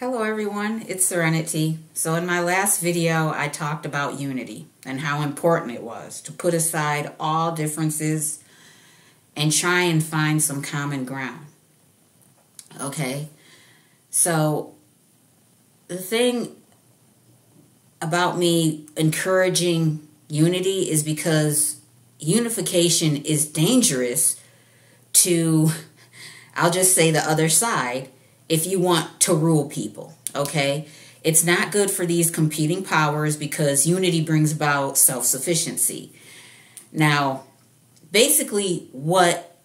Hello everyone, it's Serenity. So in my last video, I talked about unity and how important it was to put aside all differences and try and find some common ground. Okay, so the thing about me encouraging unity is because unification is dangerous to, I'll just say the other side, if you want to rule people, okay? It's not good for these competing powers because unity brings about self sufficiency. Now, basically, what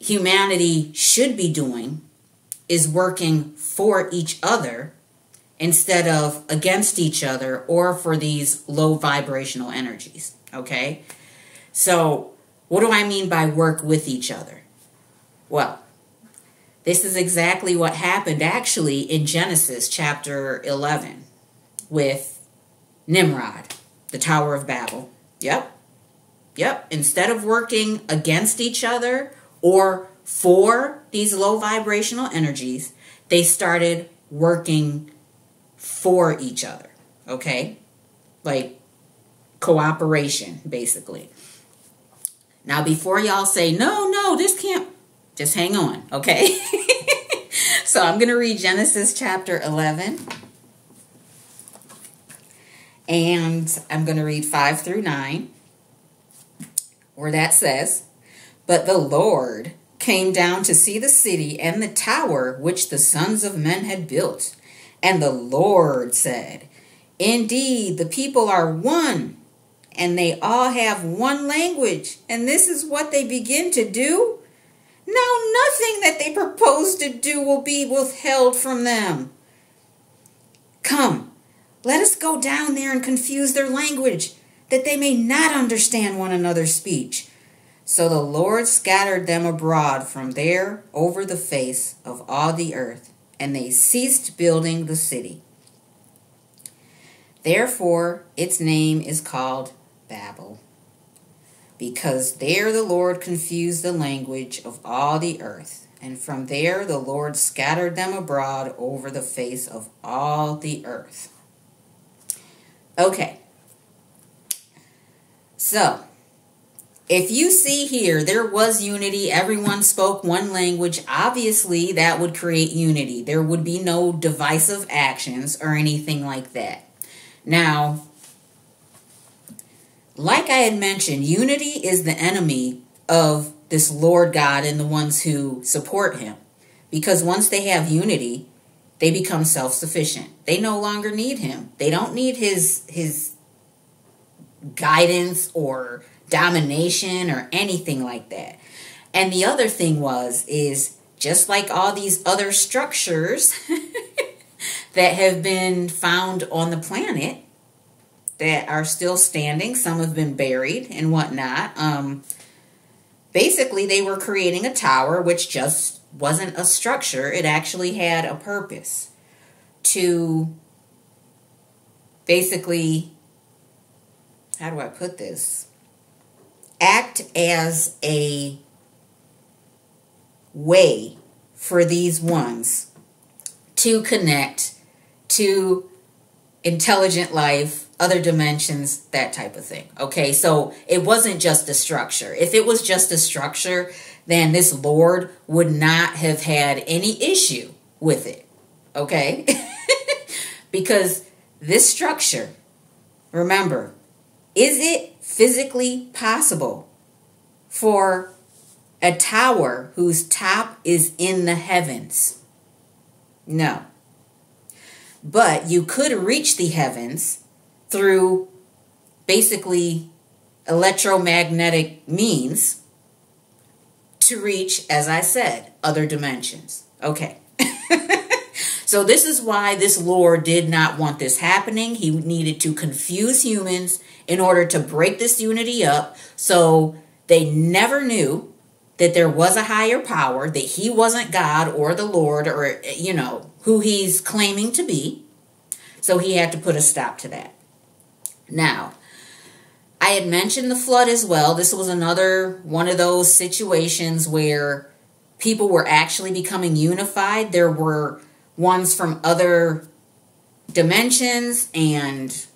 humanity should be doing is working for each other instead of against each other or for these low vibrational energies, okay? So, what do I mean by work with each other? Well, this is exactly what happened actually in Genesis chapter 11 with Nimrod, the Tower of Babel. Yep. Yep. Instead of working against each other or for these low vibrational energies, they started working for each other. Okay? Like cooperation, basically. Now, before y'all say, no, no, this can't just hang on, okay? so I'm going to read Genesis chapter 11. And I'm going to read 5 through 9, where that says, But the Lord came down to see the city and the tower which the sons of men had built. And the Lord said, Indeed, the people are one, and they all have one language, and this is what they begin to do. Now nothing that they propose to do will be withheld from them. Come, let us go down there and confuse their language, that they may not understand one another's speech. So the Lord scattered them abroad from there over the face of all the earth, and they ceased building the city. Therefore, its name is called Babel because there the Lord confused the language of all the earth, and from there the Lord scattered them abroad over the face of all the earth. Okay. So, if you see here, there was unity, everyone spoke one language, obviously that would create unity. There would be no divisive actions or anything like that. Now, like I had mentioned, unity is the enemy of this Lord God and the ones who support him. Because once they have unity, they become self-sufficient. They no longer need him. They don't need his his guidance or domination or anything like that. And the other thing was is just like all these other structures that have been found on the planet, that are still standing. Some have been buried and whatnot. Um, basically, they were creating a tower which just wasn't a structure, it actually had a purpose to basically, how do I put this? Act as a way for these ones to connect to intelligent life other dimensions, that type of thing. Okay, so it wasn't just a structure. If it was just a structure, then this Lord would not have had any issue with it. Okay? because this structure, remember, is it physically possible for a tower whose top is in the heavens? No. But you could reach the heavens through basically electromagnetic means to reach, as I said, other dimensions. Okay. so this is why this Lord did not want this happening. He needed to confuse humans in order to break this unity up so they never knew that there was a higher power, that he wasn't God or the Lord or, you know, who he's claiming to be. So he had to put a stop to that. Now, I had mentioned the flood as well. This was another one of those situations where people were actually becoming unified. There were ones from other dimensions and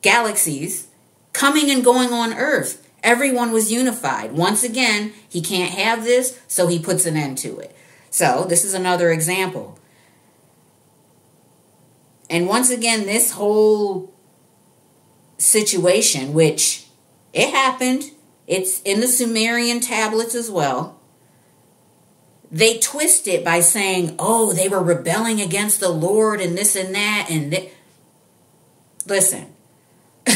galaxies coming and going on Earth. Everyone was unified. Once again, he can't have this, so he puts an end to it. So, this is another example. And once again, this whole situation, which it happened, it's in the Sumerian tablets as well. They twist it by saying, oh, they were rebelling against the Lord and this and that. And th-. listen,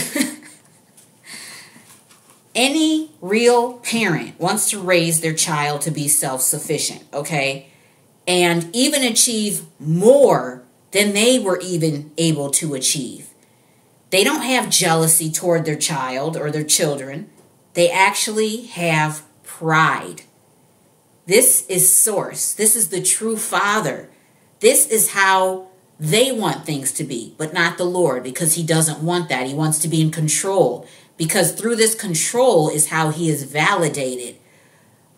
any real parent wants to raise their child to be self sufficient, okay? And even achieve more than they were even able to achieve. They don't have jealousy toward their child or their children, they actually have pride. This is source. This is the true Father. This is how they want things to be, but not the Lord because He doesn't want that. He wants to be in control because through this control is how he is validated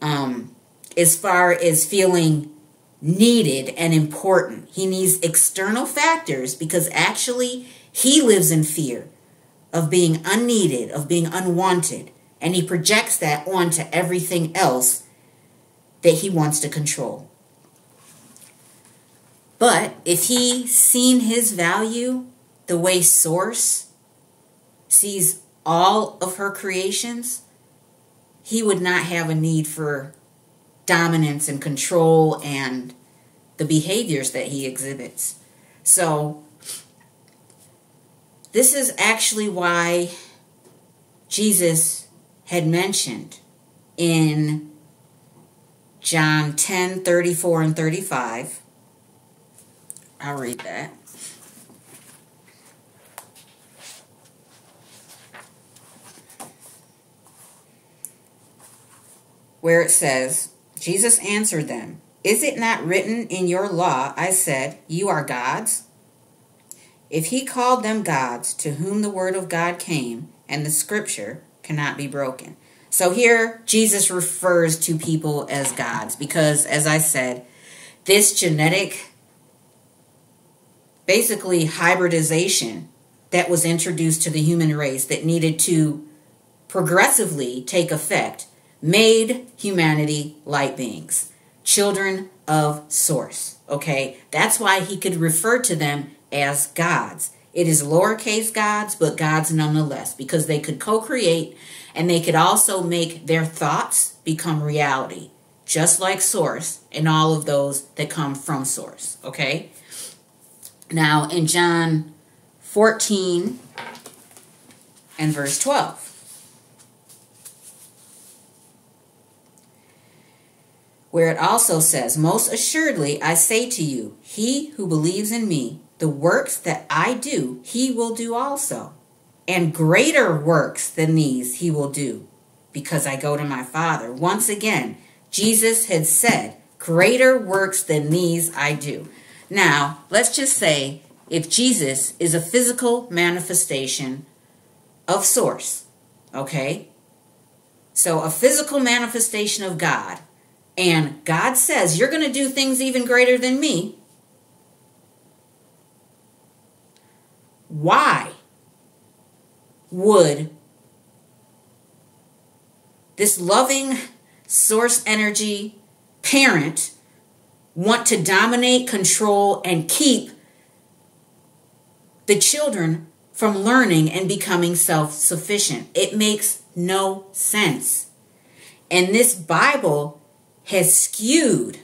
um, as far as feeling needed and important. He needs external factors because actually he lives in fear of being unneeded, of being unwanted, and he projects that onto everything else that he wants to control. But if he seen his value the way Source sees all of her creations, he would not have a need for dominance and control and the behaviors that he exhibits. So, this is actually why Jesus had mentioned in John 10 34 and 35. I'll read that. where it says, Jesus answered them, Is it not written in your law, I said, You are gods? If he called them gods to whom the word of God came, and the scripture cannot be broken. So here, Jesus refers to people as gods because, as I said, this genetic, basically hybridization that was introduced to the human race that needed to progressively take effect made humanity light beings, children of source. Okay, that's why he could refer to them as gods. It is lowercase gods, but gods nonetheless, because they could co create and they could also make their thoughts become reality, just like source and all of those that come from source. Okay, now in John 14 and verse 12. Where it also says, Most assuredly I say to you, he who believes in me, the works that I do, he will do also. And greater works than these he will do, because I go to my Father. Once again, Jesus had said, Greater works than these I do. Now, let's just say if Jesus is a physical manifestation of Source, okay? So, a physical manifestation of God and God says, You're going to do things even greater than me. Why would this loving source energy parent want to dominate, control, and keep the children from learning and becoming self sufficient? It makes no sense. And this Bible has skewed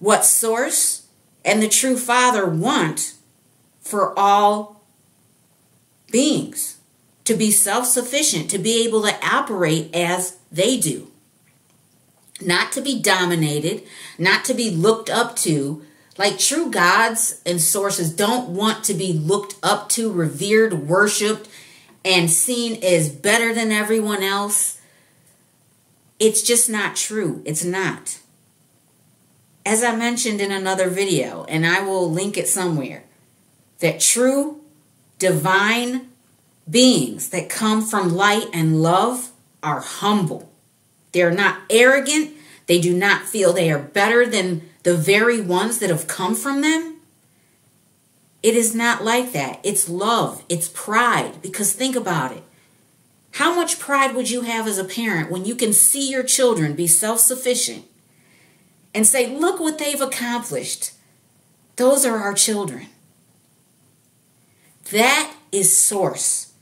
what Source and the true Father want for all beings to be self sufficient, to be able to operate as they do. Not to be dominated, not to be looked up to. Like true gods and sources don't want to be looked up to, revered, worshiped, and seen as better than everyone else it's just not true. It's not. As I mentioned in another video, and I will link it somewhere, that true divine beings that come from light and love are humble. They're not arrogant. They do not feel they are better than the very ones that have come from them, it is not like that. It's love, it's pride. Because think about it. How much pride would you have as a parent when you can see your children be self sufficient and say, look what they've accomplished? Those are our children. That is source,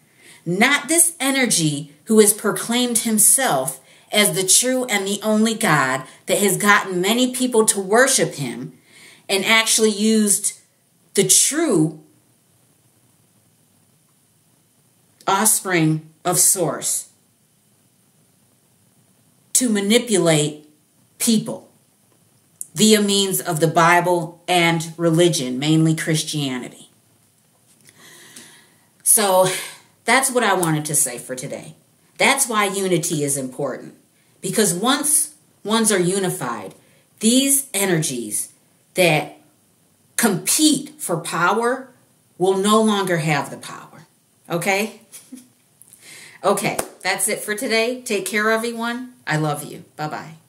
not this energy who has proclaimed himself as the true and the only God that has gotten many people to worship him and actually used the true offspring of source to manipulate people via means of the Bible and religion, mainly Christianity. So that's what I wanted to say for today. That's why unity is important. Because once ones are unified, these energies that compete for power will no longer have the power. Okay? okay, that's it for today. Take care, everyone. I love you. Bye bye.